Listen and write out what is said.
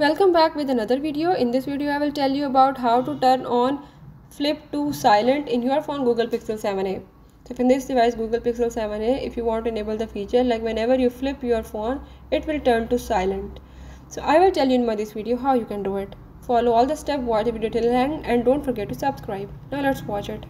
Welcome back with another video. In this video I will tell you about how to turn on flip to silent in your phone Google Pixel 7a. So in this device Google Pixel 7a if you want to enable the feature like whenever you flip your phone it will turn to silent. So I will tell you in my this video how you can do it. Follow all the steps, watch the video till end and don't forget to subscribe. Now let's watch it.